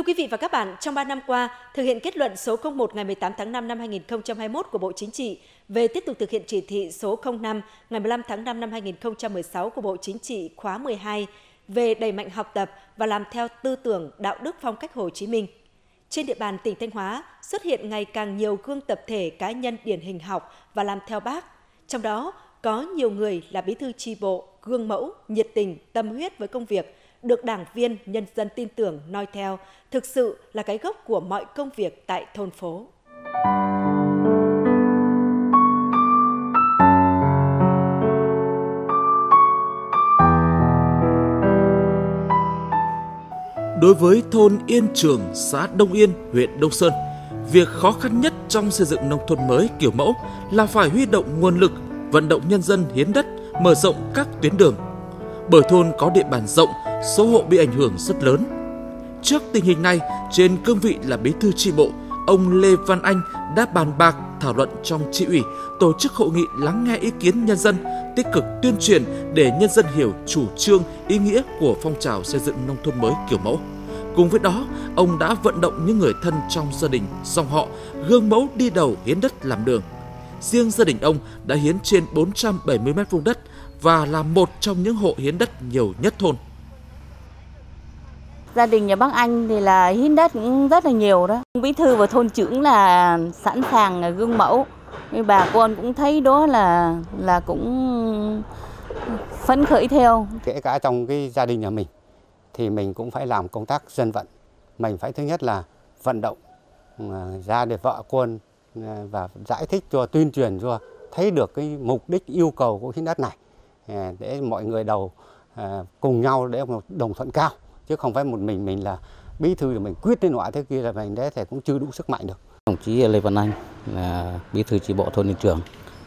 thưa quý vị và các bạn, trong 3 năm qua, thực hiện kết luận số 01 ngày 18 tháng 5 năm 2021 của Bộ Chính trị về tiếp tục thực hiện chỉ thị số 05 ngày 15 tháng 5 năm 2016 của Bộ Chính trị khóa 12 về đẩy mạnh học tập và làm theo tư tưởng đạo đức phong cách Hồ Chí Minh. Trên địa bàn tỉnh Thanh Hóa xuất hiện ngày càng nhiều gương tập thể cá nhân điển hình học và làm theo bác. Trong đó có nhiều người là bí thư tri bộ, gương mẫu, nhiệt tình, tâm huyết với công việc, được đảng viên, nhân dân tin tưởng, noi theo, thực sự là cái gốc của mọi công việc tại thôn phố. Đối với thôn Yên Trường, xã Đông Yên, huyện Đông Sơn, việc khó khăn nhất trong xây dựng nông thôn mới kiểu mẫu là phải huy động nguồn lực, vận động nhân dân hiến đất, mở rộng các tuyến đường. Bởi thôn có địa bàn rộng, số hộ bị ảnh hưởng rất lớn. Trước tình hình này, trên cương vị là bí thư tri bộ, ông Lê Văn Anh đã bàn bạc thảo luận trong tri ủy tổ chức hội nghị lắng nghe ý kiến nhân dân, tích cực tuyên truyền để nhân dân hiểu chủ trương, ý nghĩa của phong trào xây dựng nông thôn mới kiểu mẫu. Cùng với đó, ông đã vận động những người thân trong gia đình, dòng họ gương mẫu đi đầu hiến đất làm đường. Riêng gia đình ông đã hiến trên 470 mét vuông đất và là một trong những hộ hiến đất nhiều nhất thôn. Gia đình nhà bác Anh thì là hiến đất cũng rất là nhiều đó. Bí thư và thôn trưởng là sẵn sàng gương mẫu. Bà con cũng thấy đó là là cũng phấn khởi theo. Kể cả trong cái gia đình nhà mình thì mình cũng phải làm công tác dân vận. Mình phải thứ nhất là vận động à, ra để vợ con à, và giải thích cho tuyên truyền cho thấy được cái mục đích yêu cầu của hiến đất này À, để mọi người đầu à, cùng nhau để một đồng thuận cao chứ không phải một mình mình là bí thư thì mình quyết đến loại thế kia là mình đấy thì cũng chưa đủ sức mạnh được. Đồng chí Lê Văn Anh là bí thư chi bộ thôn Liên Trường.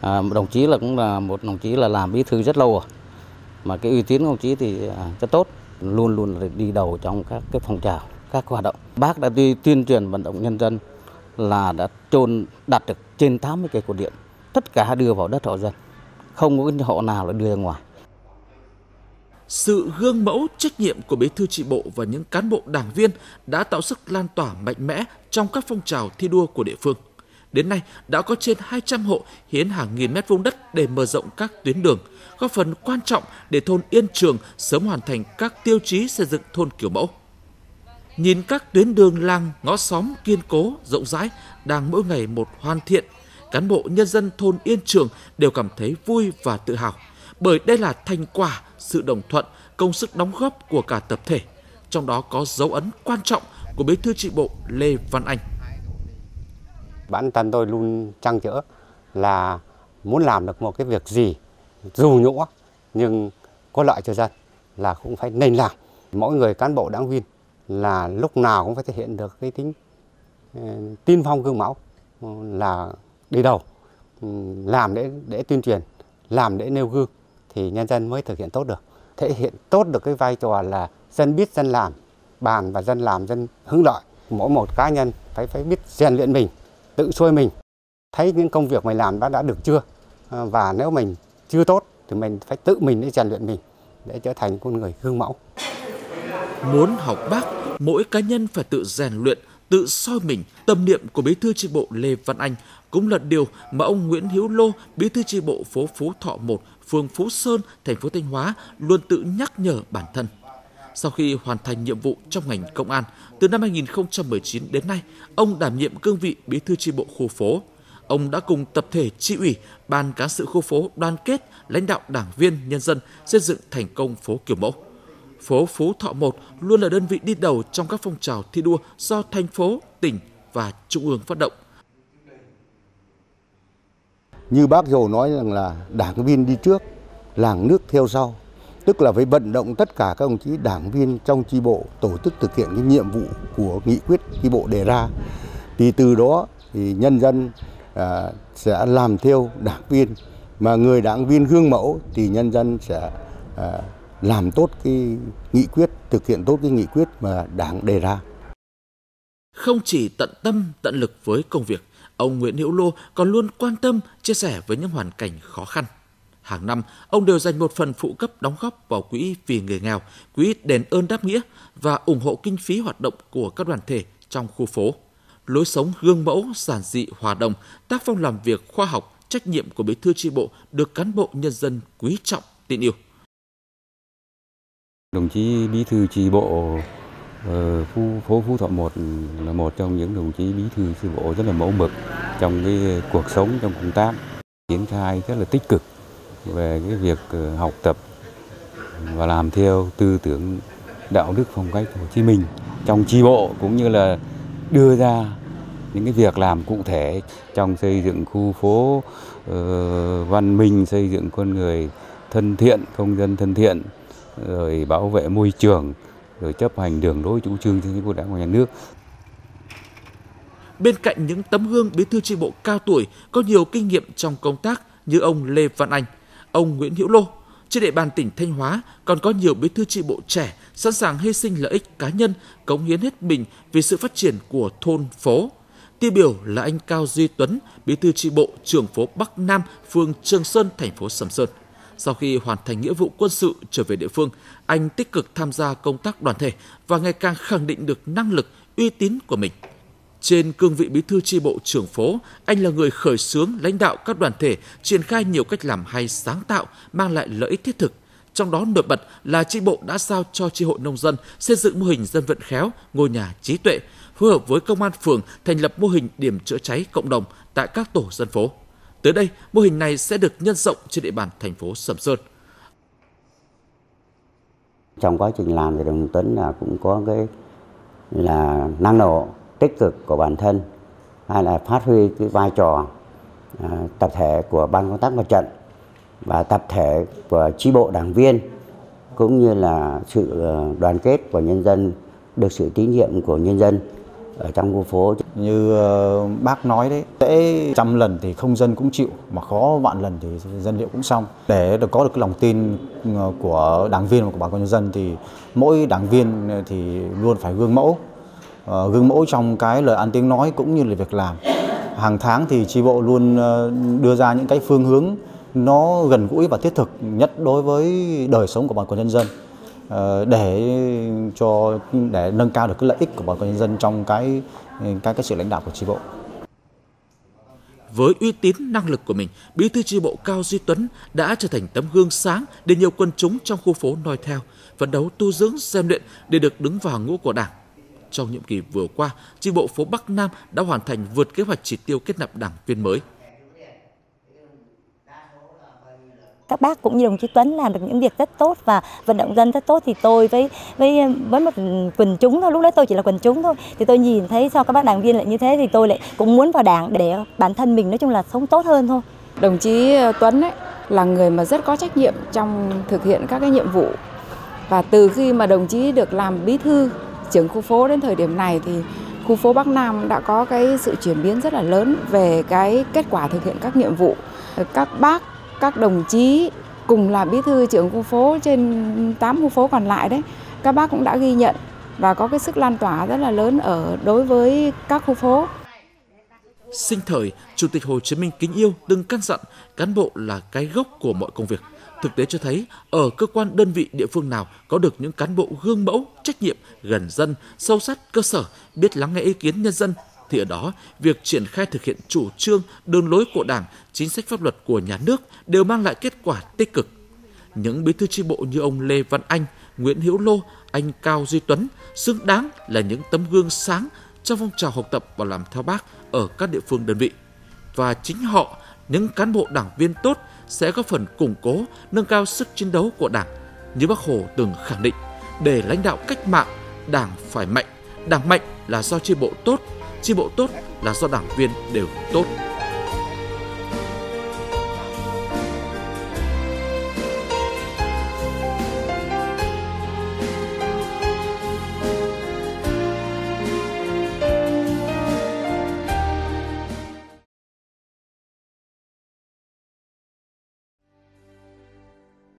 À, đồng chí là cũng là một đồng chí là làm bí thư rất lâu rồi. Mà cái uy tín của đồng chí thì à, rất tốt, luôn luôn là đi đầu trong các cái phong trào, các hoạt động. Bác đã đi tuyên truyền vận động nhân dân là đã chôn đặt được trên 80 cây cột điện, tất cả đưa vào đất họ dân, không có hộ nào là đưa ra ngoài sự gương mẫu trách nhiệm của bí thư tri bộ và những cán bộ đảng viên đã tạo sức lan tỏa mạnh mẽ trong các phong trào thi đua của địa phương. Đến nay đã có trên 200 hộ hiến hàng nghìn mét vuông đất để mở rộng các tuyến đường, góp phần quan trọng để thôn Yên Trường sớm hoàn thành các tiêu chí xây dựng thôn kiểu mẫu. Nhìn các tuyến đường làng, ngõ xóm kiên cố, rộng rãi đang mỗi ngày một hoàn thiện, cán bộ nhân dân thôn Yên Trường đều cảm thấy vui và tự hào bởi đây là thành quả sự đồng thuận, công sức đóng góp của cả tập thể, trong đó có dấu ấn quan trọng của bí thư tri bộ Lê Văn Anh. Bản thân tôi luôn trăn trở là muốn làm được một cái việc gì dù nhũ nhưng có lợi cho dân là cũng phải nên làm. Mỗi người cán bộ đảng viên là lúc nào cũng phải thể hiện được cái tính ờ, tiên phong gương mẫu là đi đầu ừ, làm để để tuyên truyền, làm để nêu gương thì nhân dân mới thực hiện tốt được. Thể hiện tốt được cái vai trò là dân biết, dân làm, bàn và dân làm, dân hưởng lợi. Mỗi một cá nhân phải phải biết rèn luyện mình, tự xuôi mình. Thấy những công việc mình làm đã đã được chưa? À, và nếu mình chưa tốt thì mình phải tự mình để rèn luyện mình để trở thành con người gương mẫu. Muốn học bác, mỗi cá nhân phải tự rèn luyện tự soi mình tâm niệm của bí thư tri bộ Lê Văn Anh cũng là điều mà ông Nguyễn Hữu Lô, bí thư tri bộ phố Phú Thọ 1, phường Phú Sơn, thành phố Thanh Hóa luôn tự nhắc nhở bản thân. Sau khi hoàn thành nhiệm vụ trong ngành công an, từ năm 2019 đến nay, ông đảm nhiệm cương vị bí thư tri bộ khu phố. Ông đã cùng tập thể tri ủy, ban cán sự khu phố đoàn kết, lãnh đạo đảng viên, nhân dân xây dựng thành công phố kiểu mẫu. Phố Phú Thọ 1 luôn là đơn vị đi đầu trong các phong trào thi đua do thành phố, tỉnh và trung ương phát động – như bác Hồ nói rằng là đảng viên đi trước, làng nước theo sau. Tức là phải vận động tất cả các đồng chí đảng viên trong chi bộ tổ chức thực hiện cái nhiệm vụ của nghị quyết chi bộ đề ra. Thì từ đó thì nhân dân à, sẽ làm theo đảng viên mà người đảng viên gương mẫu thì nhân dân sẽ à, làm tốt cái nghị quyết, thực hiện tốt cái nghị quyết mà đảng đề ra. Không chỉ tận tâm, tận lực với công việc, ông Nguyễn Hữu Lô còn luôn quan tâm, chia sẻ với những hoàn cảnh khó khăn. Hàng năm, ông đều dành một phần phụ cấp đóng góp vào quỹ vì người nghèo, quỹ đền ơn đáp nghĩa và ủng hộ kinh phí hoạt động của các đoàn thể trong khu phố. Lối sống gương mẫu, giản dị, hòa đồng, tác phong làm việc khoa học, trách nhiệm của bí thư tri bộ được cán bộ nhân dân quý trọng, tin yêu. Đồng chí bí thư tri bộ ờ, khu phố, phố Phú Thọ 1 là một trong những đồng chí bí thư tri bộ rất là mẫu mực trong cái cuộc sống trong công tác triển khai rất là tích cực về cái việc ờ, học tập và làm theo tư tưởng đạo đức phong cách Hồ Chí Minh trong tri bộ cũng như là đưa ra những cái việc làm cụ thể trong xây dựng khu phố uh, văn minh, xây dựng con người thân thiện, công dân thân thiện, rồi bảo vệ môi trường, rồi chấp hành đường lối chủ trương chính sách của Đảng và Nhà nước. Bên cạnh những tấm gương bí thư tri bộ cao tuổi có nhiều kinh nghiệm trong công tác như ông Lê Văn Anh, ông Nguyễn Hữu Lô, trên địa bàn tỉnh Thanh Hóa còn có nhiều bí thư tri bộ trẻ sẵn sàng hy sinh lợi ích cá nhân, cống hiến hết mình vì sự phát triển của thôn phố. Tiêu biểu là anh Cao Duy Tuấn, bí thư tri bộ trưởng phố Bắc Nam, phường Trường Sơn, thành phố Sầm Sơn. Sau khi hoàn thành nghĩa vụ quân sự trở về địa phương, anh tích cực tham gia công tác đoàn thể và ngày càng khẳng định được năng lực, uy tín của mình. Trên cương vị bí thư tri bộ trưởng phố, anh là người khởi xướng lãnh đạo các đoàn thể triển khai nhiều cách làm hay sáng tạo mang lại lợi ích thiết thực. Trong đó nổi bật là tri bộ đã giao cho tri hội nông dân xây dựng mô hình dân vận khéo, ngôi nhà trí tuệ, phối hợp với công an phường thành lập mô hình điểm chữa cháy cộng đồng tại các tổ dân phố. Tới đây, mô hình này sẽ được nhân rộng trên địa bàn thành phố Sầm Sơn. Trong quá trình làm thì đồng Tuấn là cũng có cái là năng nổ tích cực của bản thân hay là phát huy cái vai trò à, tập thể của ban công tác mặt trận và tập thể của tri bộ đảng viên cũng như là sự à, đoàn kết của nhân dân được sự tín nhiệm của nhân dân ở trong khu phố. Như ờ, bác nói đấy dễ trăm lần thì không dân cũng chịu, mà khó vạn lần thì dân liệu cũng xong. Để được có được cái lòng tin ờ, của đảng viên và của bà con nhân dân thì mỗi đảng viên ờ, thì luôn phải gương mẫu. Gương mẫu trong cái lời ăn tiếng nói cũng như là việc làm. Hàng tháng thì tri bộ luôn đưa ra những cái phương hướng nó gần gũi và thiết thực nhất đối với đời sống của bà con nhân dân. Ờ, để cho để nâng cao được cái lợi ích của bà con nhân dân trong cái cái cái sự lãnh đạo của tri bộ. Với uy tín năng lực của mình, Bí thư tri bộ Cao Duy Tuấn đã trở thành tấm gương sáng để nhiều quân chúng trong khu phố noi theo, phấn đấu tu dưỡng rèn luyện để được đứng vào ngũ của Đảng. Trong nhiệm kỳ vừa qua, tri bộ phố Bắc Nam đã hoàn thành vượt kế hoạch chỉ tiêu kết nạp đảng viên mới. Các bác cũng như đồng chí Tuấn làm được những việc rất tốt và vận động dân rất tốt. Thì tôi với với với một quần chúng thôi, lúc đấy tôi chỉ là quần chúng thôi, thì tôi nhìn thấy sao các bác đảng viên lại như thế thì tôi lại cũng muốn vào đảng để bản thân mình nói chung là sống tốt hơn thôi. Đồng chí ờ, Tuấn ấy là người mà rất có trách nhiệm trong thực hiện các cái nhiệm vụ. Và từ khi mà đồng chí được làm bí thư trưởng khu phố đến thời điểm này thì khu phố Bắc Nam đã có cái sự chuyển biến rất là lớn về cái kết quả thực hiện các nhiệm vụ. Các bác các đồng chí cùng là bí thư trưởng khu phố trên 8 khu phố còn lại đấy, các bác cũng đã ghi nhận và có cái sức lan tỏa rất là lớn ở đối với các khu phố. Sinh thời, Chủ tịch Hồ Chí Minh kính yêu từng căn dặn cán bộ là cái gốc của mọi công việc. Thực tế cho thấy, ở cơ quan đơn vị địa phương nào có được những cán bộ gương mẫu, trách nhiệm, gần dân, sâu sát cơ sở, biết lắng nghe ý kiến nhân dân, thì ở đó việc triển khai thực hiện chủ trương, đường lối của Đảng, chính sách pháp luật của nhà nước đều mang lại kết quả tích cực. Những bí thư tri bộ như ông Lê Văn Anh, Nguyễn Hữu Lô, anh Cao Duy Tuấn xứng đáng là những tấm gương sáng trong phong trào học tập và làm theo bác ở các địa phương đơn vị. Và chính họ, những cán bộ đảng viên tốt sẽ góp phần củng cố, nâng cao sức chiến đấu của Đảng. Như Bác Hồ từng khẳng định, để lãnh đạo cách mạng, Đảng phải mạnh, Đảng mạnh là do tri bộ tốt, chi bộ tốt là do đảng viên đều tốt.